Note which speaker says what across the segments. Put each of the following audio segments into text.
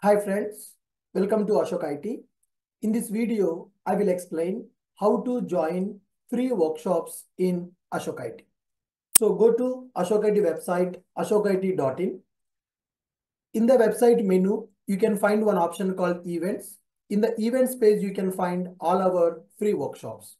Speaker 1: Hi friends, welcome to Ashok IT. In this video, I will explain how to join free workshops in Ashok IT. So go to Ashok IT website, ashokit.in. In the website menu, you can find one option called events. In the events page, you can find all our free workshops.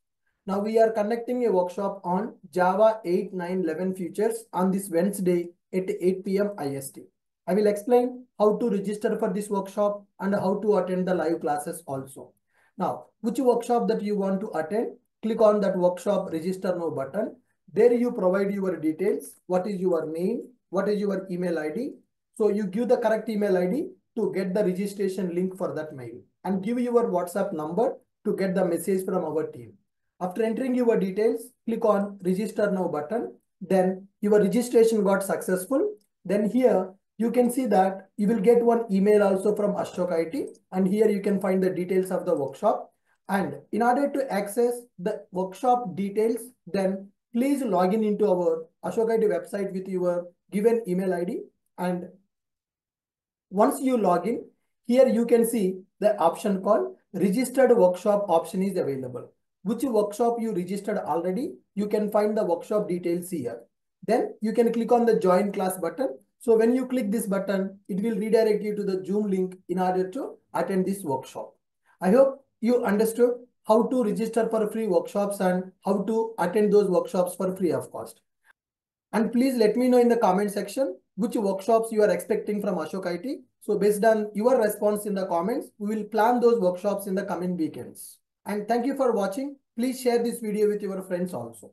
Speaker 1: Now we are conducting a workshop on Java 8, 9, 11 features on this Wednesday at 8 p.m. IST. I will explain how to register for this workshop and how to attend the live classes also. Now, which workshop that you want to attend, click on that workshop register now button. There you provide your details. What is your name? What is your email ID? So you give the correct email ID to get the registration link for that mail and give your WhatsApp number to get the message from our team. After entering your details, click on register now button. Then your registration got successful. Then here you can see that you will get one email also from Ashok IT and here you can find the details of the workshop. And in order to access the workshop details, then please log in into our Ashok IT website with your given email ID. And once you log in, here you can see the option called registered workshop option is available. Which workshop you registered already, you can find the workshop details here. Then you can click on the join class button so when you click this button, it will redirect you to the Zoom link in order to attend this workshop. I hope you understood how to register for free workshops and how to attend those workshops for free of cost. And please let me know in the comment section which workshops you are expecting from Ashok IT. So based on your response in the comments, we will plan those workshops in the coming weekends. And thank you for watching. Please share this video with your friends also.